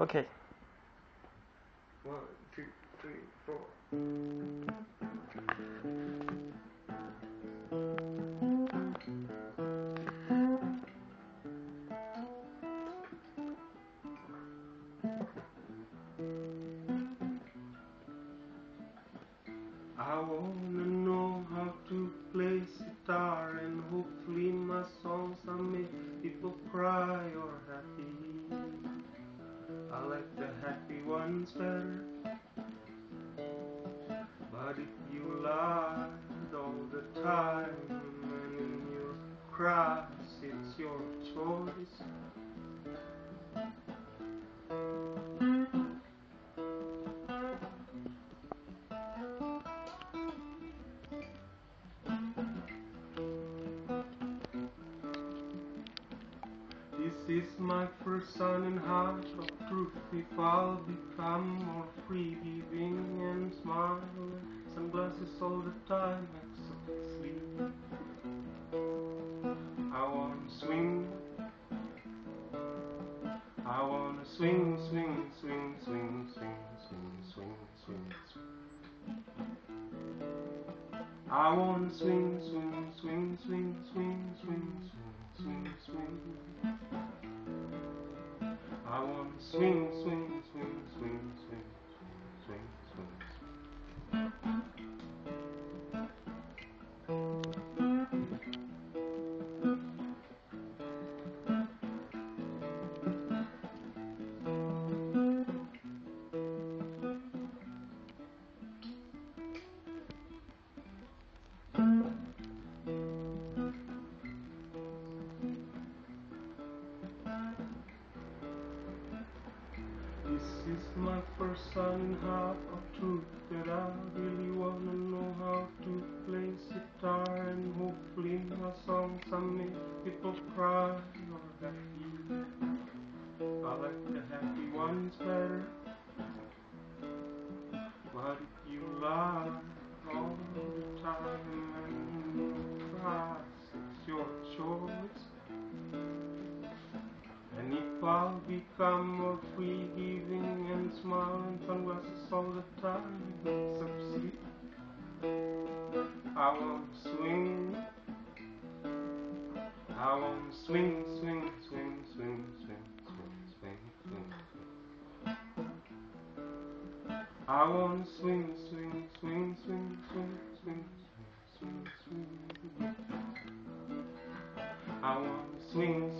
Okay. One, two, three, four. I wanna know how to play and hopefully my songs will make people cry or happy. But if you lied all the time and in your cries, it's your choice. This is my first sign in heart of truth. If I'll become more free, giving and smiling, sunglasses all the time, except sleep. I wanna swing. I wanna swing, swing, swing, swing, swing, swing, swing, swing, swing. I wanna swing, swing, swing, swing, swing, swing, swing, swing, swing, swing, swing, This is my first sign in heart of truth that I really wanna know how to play sitar and hopefully my songs will make people cry or happy. I like the happy ones better. But if you lie I'll become more free, giving and smiling, sunglasses all the time, succeed. I want to swing. I want to swing, swing, swing, swing, swing, swing, swing, swing. I want to swing, swing, swing, swing, swing, swing, swing, swing, swing. I want to swing,